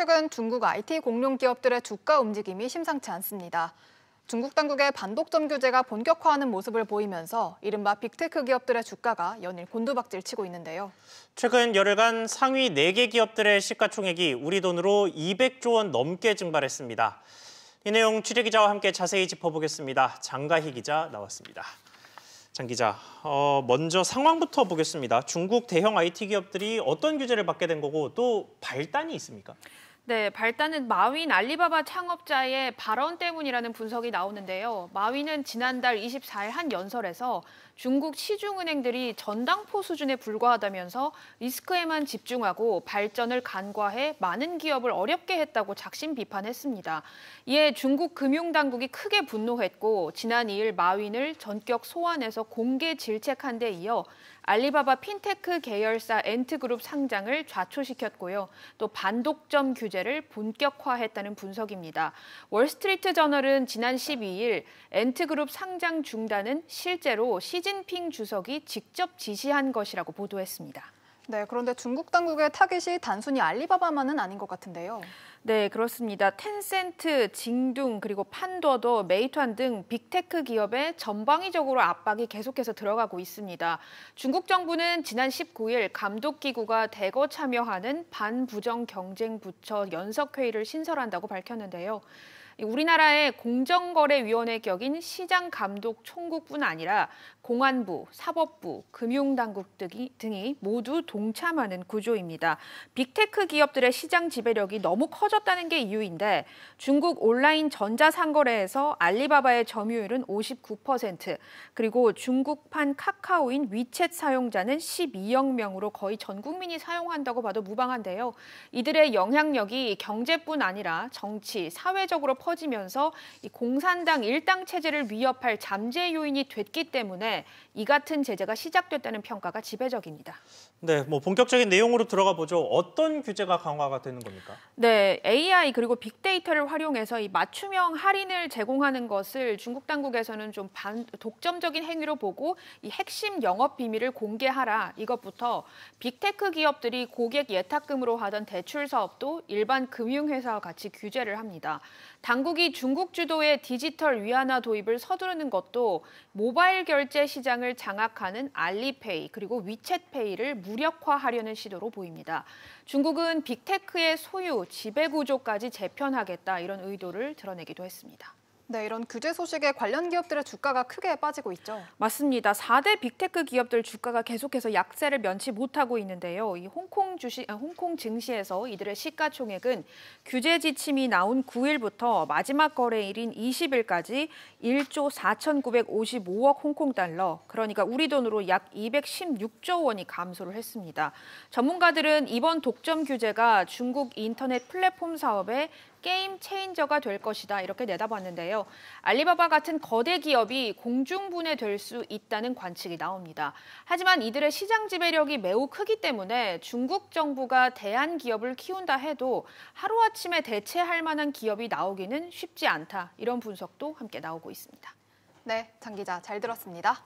최근 중국 IT 공룡 기업들의 주가 움직임이 심상치 않습니다. 중국 당국의 반독점 규제가 본격화하는 모습을 보이면서 이른바 빅테크 기업들의 주가가 연일 곤두박질 치고 있는데요. 최근 열흘간 상위 4개 기업들의 시가총액이 우리 돈으로 200조 원 넘게 증발했습니다. 이 내용 취재 기자와 함께 자세히 짚어보겠습니다. 장가희 기자 나왔습니다. 장 기자, 어, 먼저 상황부터 보겠습니다. 중국 대형 IT 기업들이 어떤 규제를 받게 된 거고 또 발단이 있습니까? 네, 발단은 마윈 알리바바 창업자의 발언 때문이라는 분석이 나오는데요. 마윈은 지난달 24일 한 연설에서 중국 시중은행들이 전당포 수준에 불과하다면서 리스크에만 집중하고 발전을 간과해 많은 기업을 어렵게 했다고 작심 비판했습니다. 이에 중국 금융당국이 크게 분노했고 지난 2일 마윈을 전격 소환해서 공개 질책한 데 이어 알리바바 핀테크 계열사 앤트그룹 상장을 좌초시켰고요. 또 반독점 규제를 본격화했다는 분석입니다. 월스트리트 저널은 지난 12일 앤트그룹 상장 중단은 실제로 시진핑 주석이 직접 지시한 것이라고 보도했습니다. 네, 그런데 중국 당국의 타깃이 단순히 알리바바만은 아닌 것 같은데요. 네, 그렇습니다. 텐센트, 징둥, 그리고 핀둬둬, 메이투안 등 빅테크 기업에 전방위적으로 압박이 계속해서 들어가고 있습니다. 중국 정부는 지난 19일 감독기구가 대거 참여하는 반부정 경쟁 부처 연석회의를 신설한다고 밝혔는데요. 우리나라의 공정거래위원회 격인 시장감독총국뿐 아니라 공안부, 사법부, 금융당국 등이, 모두 동참하는 구조입니다. 빅테크 기업들의 시장 지배력이 너무 커졌다는 게 이유인데 중국 온라인 전자상거래에서 알리바바의 점유율은 59%, 그리고 중국판 카카오인 위챗 사용자는 12억 명으로 거의 전 국민이 사용한다고 봐도 무방한데요. 이들의 영향력이 경제뿐 아니라 정치, 사회적으로 퍼 커지면서 이 공산당 일당 체제를 위협할 잠재 요인이 됐기 때문에 이 같은 제재가 시작됐다는 평가가 지배적입니다. 네, 뭐 본격적인 내용으로 들어가 보죠. 어떤 규제가 강화가 되는 겁니까? 네, AI 그리고 빅데이터를 활용해서 이 맞춤형 할인을 제공하는 것을 중국 당국에서는 좀 반, 독점적인 행위로 보고 이 핵심 영업 비밀을 공개하라 이것부터 빅테크 기업들이 고객 예탁금으로 하던 대출 사업도 일반 금융회사와 같이 규제를 합니다. 당국이 중국 주도의 디지털 위안화 도입을 서두르는 것도 모바일 결제 시장을 장악하는 알리페이 그리고 위챗페이를 무력화하려는 시도로 보입니다. 중국은 빅테크의 소유, 지배 구조까지 재편하겠다 이런 의도를 드러내기도 했습니다. 네, 이런 규제 소식에 관련 기업들의 주가가 크게 빠지고 있죠. 맞습니다. 4대 빅테크 기업들 주가가 계속해서 약세를 면치 못하고 있는데요. 이 홍콩 주시 아, 홍콩 증시에서 이들의 시가총액은 규제 지침이 나온 9일부터 마지막 거래일인 20일까지 1조 4,955억 홍콩 달러, 그러니까 우리 돈으로 약 216조 원이 감소를 했습니다. 전문가들은 이번 독점 규제가 중국 인터넷 플랫폼 사업에 게임 체인저가 될 것이다 이렇게 내다봤는데요. 알리바바 같은 거대 기업이 공중분해될 수 있다는 관측이 나옵니다. 하지만 이들의 시장 지배력이 매우 크기 때문에 중국 정부가 대한 기업을 키운다 해도 하루아침에 대체할 만한 기업이 나오기는 쉽지 않다 이런 분석도 함께 나오고 있습니다. 네, 장 기자 잘 들었습니다.